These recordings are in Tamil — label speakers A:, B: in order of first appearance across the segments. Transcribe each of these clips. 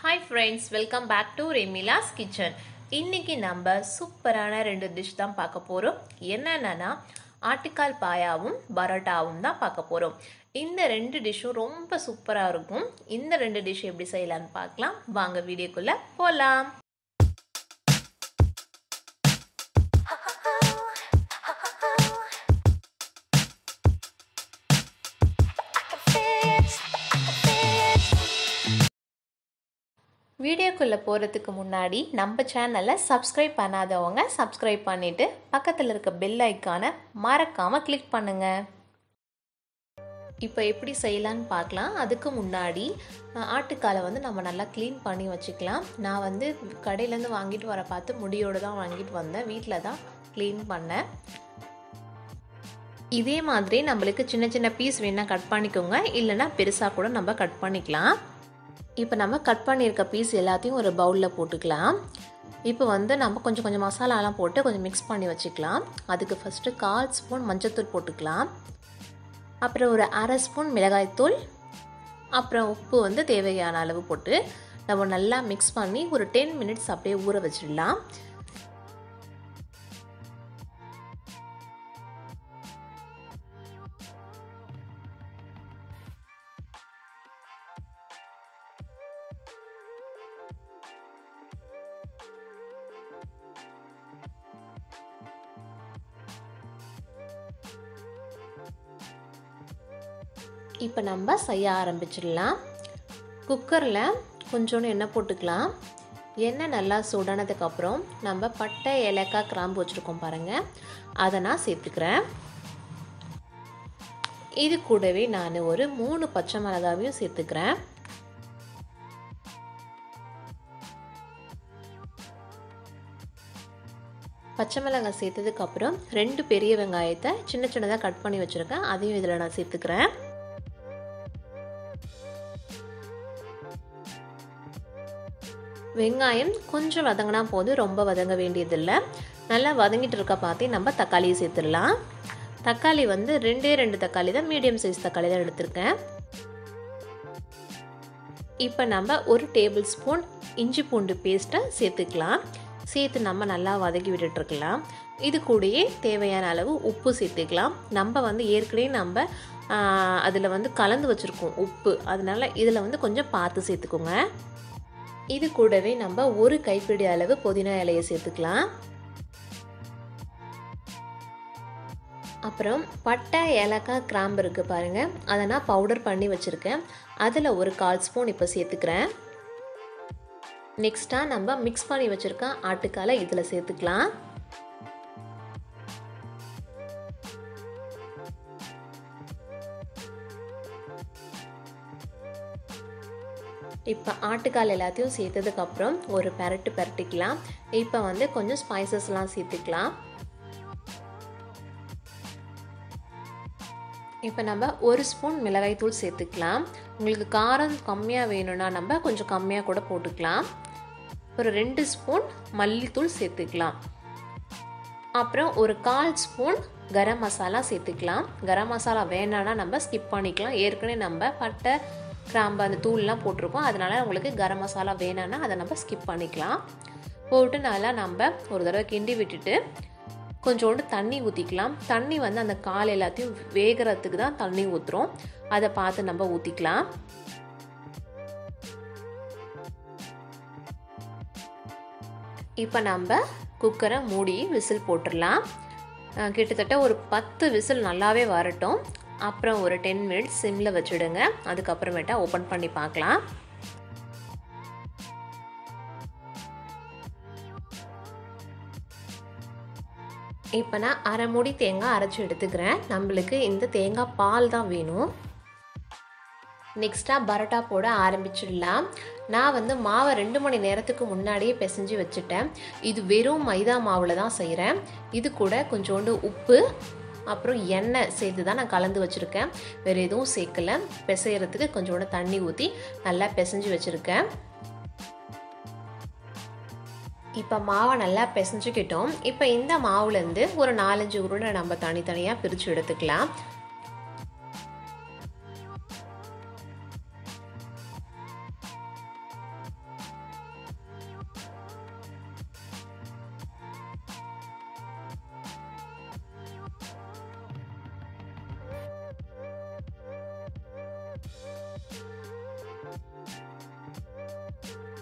A: Hi friends welcome back to Remila's kitchen இன்னைக்கு நம்ம சூப்பரான ரெண்டு டிஷ் தான் பார்க்க போகிறோம் என்னென்னா ஆட்டுக்கால் பாயாவும் பரோட்டாவும் தான் பார்க்க போகிறோம் இந்த ரெண்டு டிஷ்ஷும் ரொம்ப சூப்பராக இருக்கும். இந்த ரெண்டு டிஷ் எப்படி செய்யலான்னு பார்க்கலாம். வாங்க வீடியோக்குள்ளே போகலாம் வீடியோக்குள்ளே போகிறதுக்கு முன்னாடி நம்ம சேனலை சப்ஸ்கிரைப் பண்ணாதவங்க சப்ஸ்கிரைப் பண்ணிவிட்டு பக்கத்தில் இருக்க பெல் ஐக்கானை மறக்காமல் கிளிக் பண்ணுங்கள் இப்போ எப்படி செய்யலான்னு பார்க்கலாம். அதுக்கு முன்னாடி ஆட்டுக்காலை வந்து நம்ம நல்லா க்ளீன் பண்ணி வச்சுக்கலாம். நான் வந்து கடையிலேருந்து வாங்கிட்டு வர பார்த்து முடியோடு தான் வாங்கிட்டு வந்தேன். வீட்டில் தான் க்ளீன் பண்ணேன். இதே மாதிரி நம்மளுக்கு சின்ன சின்ன பீஸ் வேணால் கட் பண்ணிக்கோங்க. இல்லைனா பெருசாக கூட நம்ம கட் பண்ணிக்கலாம். இப்போ நம்ம கட் பண்ணியிருக்க பீஸ் எல்லாத்தையும் ஒரு பவுலில் போட்டுக்கலாம். இப்போ வந்து நம்ம கொஞ்சம் கொஞ்சம் மசாலாலாம் போட்டு கொஞ்சம் மிக்ஸ் பண்ணி வச்சுக்கலாம். அதுக்கு ஃபஸ்ட்டு கால் ஸ்பூன் மஞ்சத்தூள் போட்டுக்கலாம். அப்புறம் ஒரு அரை ஸ்பூன் மிளகாய்த்தூள். அப்புறம் உப்பு வந்து தேவையான அளவு போட்டு நம்ம நல்லா மிக்ஸ் பண்ணி ஒரு டென் மினிட்ஸ் அப்படியே ஊற வச்சிடலாம். இப்போ நம்ம செய்ய ஆரம்பிச்சிடலாம். குக்கரில் கொஞ்சோண்டு எண்ணெய் போட்டுக்கலாம். எண்ணெய் நல்லா சுடனதுக்கப்புறம் நம்ம பட்டை ஏலக்காய் கிராம்பு வச்சுருக்கோம் பாருங்கள் அதை நான் சேர்த்துக்கிறேன். இது கூடவே நான் ஒரு மூணு பச்சை மிளகாவையும் சேர்த்துக்கிறேன். பச்சை மிளகாய் சேர்த்ததுக்கப்புறம் ரெண்டு பெரிய வெங்காயத்தை சின்ன சின்னதாக கட் பண்ணி வச்சுருக்கேன். அதையும் இதில் நான் சேர்த்துக்கிறேன். வெங்காயம் கொஞ்சம் வதங்கினா போதும் ரொம்ப வதங்க வேண்டியதில்லை. நல்லா வதங்கிட்டு இருக்க பார்த்து நம்ம தக்காளியை சேர்த்துடலாம். தக்காளி வந்து ரெண்டே ரெண்டு தக்காளி தான் மீடியம் சைஸ் தக்காளி தான் எடுத்திருக்கேன். இப்போ நம்ம ஒரு டேபிள் ஸ்பூன் இஞ்சி பூண்டு பேஸ்ட்டை சேர்த்துக்கலாம். சேர்த்து நம்ம நல்லா வதக்கி விட்டுட்டுருக்கலாம் இது கூடயே தேவையான அளவு உப்பு சேர்த்துக்கலாம். நம்ம வந்து ஏற்கனவே நம்ம அதில் வந்து கலந்து வச்சுருக்கோம் உப்பு. அதனால் இதில் வந்து கொஞ்சம் பார்த்து சேர்த்துக்கோங்க. இது கூடவே நம்ம ஒரு கைப்பிடி அளவு புதினா இலையை சேர்த்துக்கலாம். அப்புறம் பட்டை ஏலக்காய் கிராம்பு இருக்குது பாருங்கள் அதை நான் பவுடர் பண்ணி வச்சுருக்கேன். அதில் ஒரு கால் ஸ்பூன் இப்போ சேர்த்துக்கிறேன். நெக்ஸ்ட்டாக நம்ம மிக்ஸ் பண்ணி வச்சுருக்க ஆட்டுக்காலை இதில் சேர்த்துக்கலாம். இப்போ ஆட்டுக்கால் எல்லாத்தையும் சேர்த்ததுக்கப்புறம் ஒரு பெரட்டு பெரட்டிக்கலாம். இப்போ வந்து கொஞ்சம் ஸ்பைசஸ்லாம் சேர்த்துக்கலாம். இப்போ நம்ம ஒரு ஸ்பூன் மிளகாய்த்தூள் சேர்த்துக்கலாம். உங்களுக்கு காரம் கம்மியாக வேணும்னா நம்ம கொஞ்சம் கம்மியாக கூட போட்டுக்கலாம். ஒரு ரெண்டு ஸ்பூன் மல்லித்தூள் சேர்த்துக்கலாம். அப்புறம் ஒரு கால் ஸ்பூன் கரம் மசாலா சேர்த்துக்கலாம். கரம் மசாலா வேணான்னா நம்ம ஸ்கிப் பண்ணிக்கலாம். ஏற்கனவே நம்ம பட்டை கிராம்பு அந்த தூள்லாம் போட்டிருக்கோம். அதனால் உங்களுக்கு கரம் மசாலா வேணான்னா அதை நம்ம ஸ்கிப் பண்ணிக்கலாம். போட்டு நல்லா நம்ம ஒரு தடவை கிண்டி விட்டுட்டு கொஞ்சோண்டு தண்ணி ஊற்றிக்கலாம் தண்ணி வந்து அந்த கால் எல்லாத்தையும் வேகிறதுக்கு தான் தண்ணி ஊற்றுறோம் அதை பார்த்து நம்ம ஊற்றிக்கலாம் இப்போ நம்ம குக்கரை மூடி விசில் போட்டுடலாம் கிட்டத்தட்ட ஒரு பத்து விசில் நல்லாவே வரட்டும். அப்புறம் ஒரு டென் மினிட்ஸ் சிம்மில் வச்சுடுங்க. அதுக்கப்புறமேட்டா ஓப்பன் பண்ணி பார்க்கலாம். இப்போ நான் அரை மூடி தேங்காய் அரைச்சி எடுத்துக்கிறேன். நம்மளுக்கு இந்த தேங்காய் பால் தான் வேணும். நெக்ஸ்ட்டாக பரோட்டா போட ஆரம்பிச்சிடலாம். நான் வந்து மாவை ரெண்டு மணி நேரத்துக்கு முன்னாடியே பிசைஞ்சு வச்சுட்டேன். இது வெறும் மைதா மாவில் தான் செய்கிறேன் இது கூட கொஞ்சோண்டு உப்பு அப்புறம் எண்ணெய் சேர்த்து தான் நான் கலந்து வச்சுருக்கேன். வேறு எதுவும் சேர்க்கலை. பிசைகிறதுக்கு கொஞ்சோண்டு தண்ணி ஊற்றி நல்லா பிசைஞ்சு வச்சுருக்கேன். இப்போ மாவை நல்லா பிசைஞ்சுக்கிட்டோம். இப்போ இந்த மாவுலேருந்து ஒரு நாலஞ்சு உருண்டை நம்ம தனித்தனியாக பிரித்து எடுத்துக்கலாம்.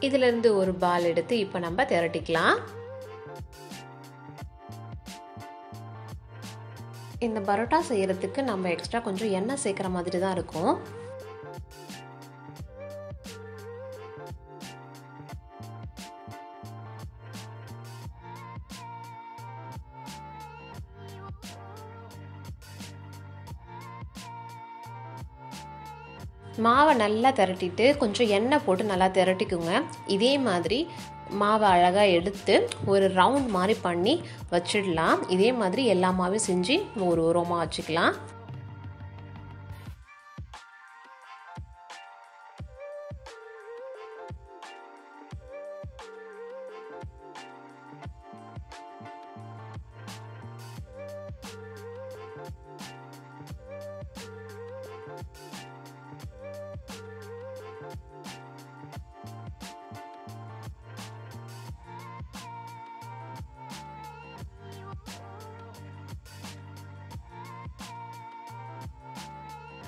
A: இதிலேருந்து ஒரு பால் எடுத்து இப்போ நம்ம திரட்டிக்கலாம். இந்த பரோட்டா செய்கிறதுக்கு நம்ம எக்ஸ்ட்ரா கொஞ்சம் எண்ணெய் சேர்க்குற மாதிரி தான் இருக்கும். மாவை நல்லா திரட்டிட்டு கொஞ்சம் எண்ணெய் போட்டு நல்லா திரட்டிக்குங்க. இதே மாதிரி மாவை அழகாக எடுத்து ஒரு ரவுண்ட் மாதிரி பண்ணி வச்சிடலாம். இதே மாதிரி எல்லா மாவையும் செஞ்சு ஒரு உரமாக வச்சுக்கலாம்.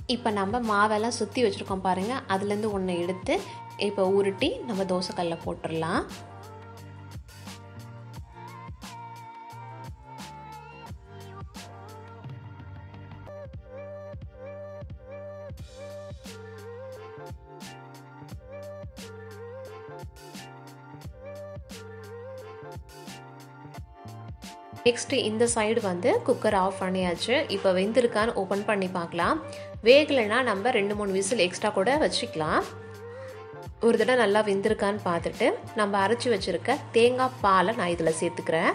A: இப்போ நம்ம மாவெல்லாம் சுற்றி வச்சுருக்கோம் பாருங்கள் அதுலேருந்து ஒன்று எடுத்து இப்போ உருட்டி நம்ம தோசைக்கல்ல போட்டுடலாம் நெக்ஸ்ட்டு இந்த சைடு வந்து குக்கர் ஆஃப் பண்ணியாச்சு. இப்போ வெந்திருக்கான்னு ஓப்பன் பண்ணி பார்க்கலாம். வேகலைன்னா நம்ம ரெண்டு மூணு விசில் எக்ஸ்ட்ரா கூட வச்சுக்கலாம். ஒரு தடவை நல்லா வெந்திருக்கான்னு பார்த்துட்டு நம்ம அரைச்சி வச்சுருக்க தேங்காய் பாலை நான் இதில் சேர்த்துக்கிறேன்.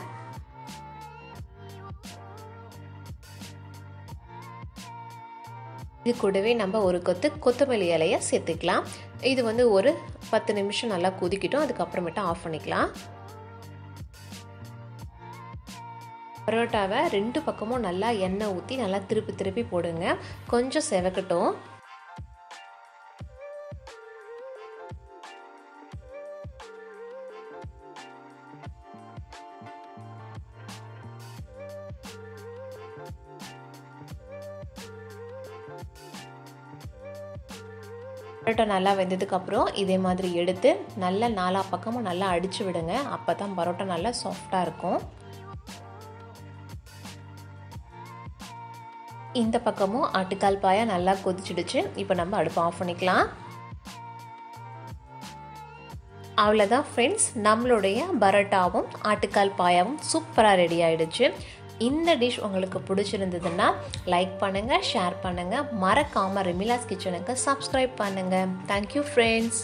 A: இது கூடவே நம்ம ஒரு கொத்து கொத்தமல்லி இலையை சேர்த்துக்கலாம். இது வந்து ஒரு பத்து நிமிஷம் நல்லா கொதிக்கிட்டோம். அதுக்கப்புறமேட்டு ஆஃப் பண்ணிக்கலாம். பரோட்டாவை ரெண்டு பக்கமும் நல்லா எண்ணெய் ஊற்றி நல்லா திருப்பி திருப்பி போடுங்க. கொஞ்சம் செவக்கட்டும். பரோட்டா நல்லா வெந்ததுக்கப்புறம் இதே மாதிரி எடுத்து நல்லா நாலா பக்கமும் நல்லா அடித்து விடுங்க. அப்போ தான் பரோட்டா நல்லா சாஃப்டாக இருக்கும். இந்த பக்கமும் ஆட்டுக்கால் பாயா நல்லா கொதிச்சிடுச்சு. இப்போ நம்ம அடுப்பு ஆஃப் பண்ணிக்கலாம். அவ்வளோதான் ஃப்ரெண்ட்ஸ் நம்மளுடைய பரோட்டாவும் ஆட்டுக்கால் பாயாவும் சூப்பராக ரெடி ஆகிடுச்சு இந்த டிஷ் உங்களுக்கு பிடிச்சிருந்ததுன்னா லைக் பண்ணுங்கள் ஷேர் பண்ணுங்கள் மறக்காமல் ரெமிலாஸ் கிச்சனுக்கு சப்ஸ்கிரைப் பண்ணுங்கள் தேங்க்யூ ஃப்ரெண்ட்ஸ்